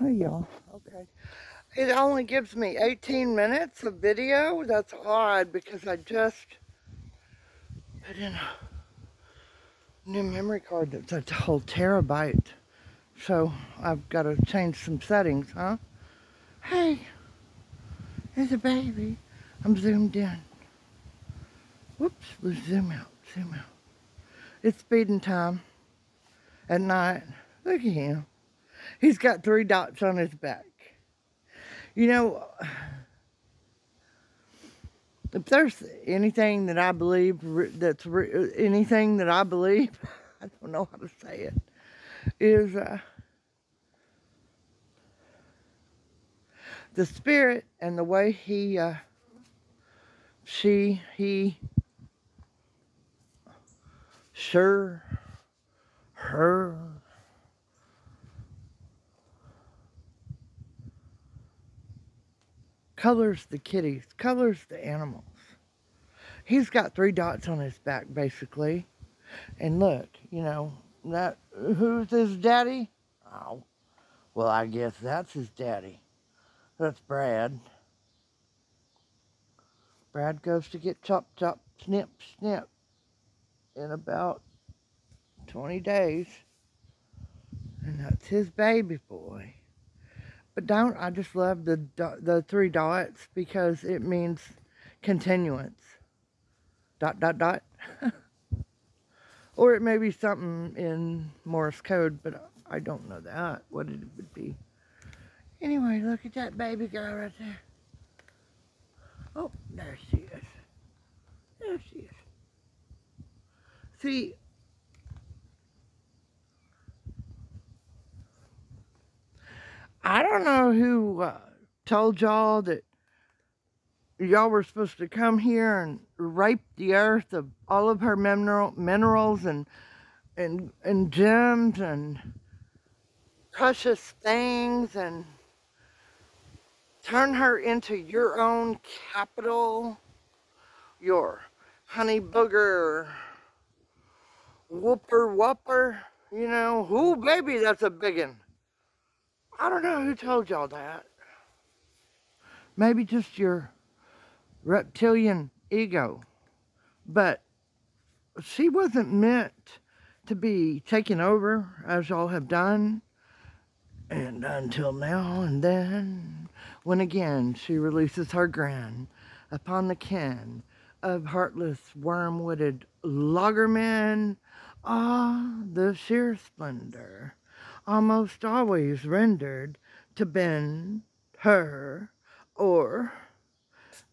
Hey y'all. Okay. It only gives me 18 minutes of video. That's odd because I just put in a new memory card that's a whole terabyte. So I've got to change some settings, huh? Hey, there's a baby. I'm zoomed in. Whoops, let's zoom out, zoom out. It's feeding time at night. Look at him. He's got three dots on his back. You know, if there's anything that I believe that's anything that I believe, I don't know how to say it, is uh, the spirit and the way he, uh, she, he, sure, her, colors the kitties, colors the animals. He's got three dots on his back, basically. And look, you know, that who's his daddy? Oh, well, I guess that's his daddy. That's Brad. Brad goes to get chop, chop, snip, snip in about 20 days. And that's his baby boy. But don't, I just love the, the three dots because it means continuance. Dot, dot, dot. or it may be something in Morse code, but I don't know that, what it would be. Anyway, look at that baby girl right there. Oh, there she is. There she is. See, I don't know who uh, told y'all that y'all were supposed to come here and rape the earth of all of her mineral minerals and and and gems and precious things and turn her into your own capital, your honey booger, whooper whopper, you know, whoo baby, that's a big one. I don't know who told y'all that. Maybe just your reptilian ego. But she wasn't meant to be taken over as y'all have done. And until now and then, when again she releases her grin upon the kin of heartless, worm-witted loggermen, ah, the sheer splendor almost always rendered to bend her or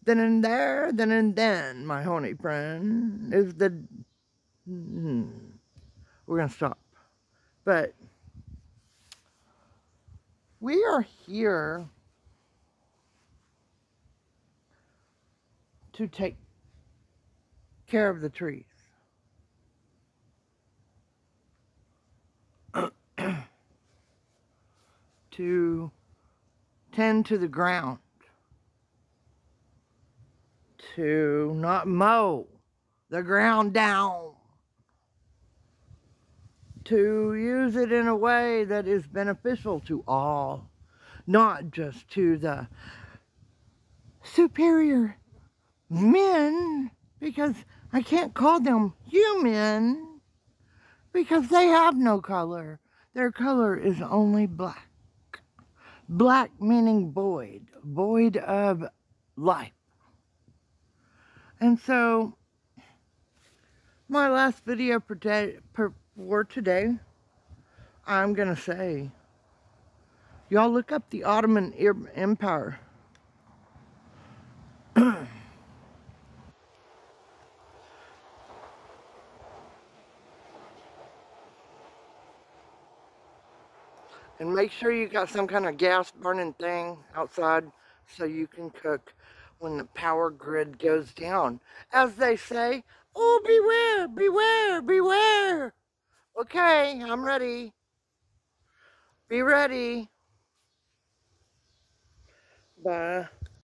then and there, then and then, my honey friend, is the... Hmm, we're going to stop. But we are here to take care of the trees. To tend to the ground, to not mow the ground down, to use it in a way that is beneficial to all, not just to the superior men, because I can't call them human, because they have no color. Their color is only black. Black meaning void, void of life. And so, my last video for today, for today I'm going to say, y'all look up the Ottoman Empire. And make sure you got some kind of gas burning thing outside so you can cook when the power grid goes down. As they say, oh, beware, beware, beware. Okay, I'm ready. Be ready. Bye.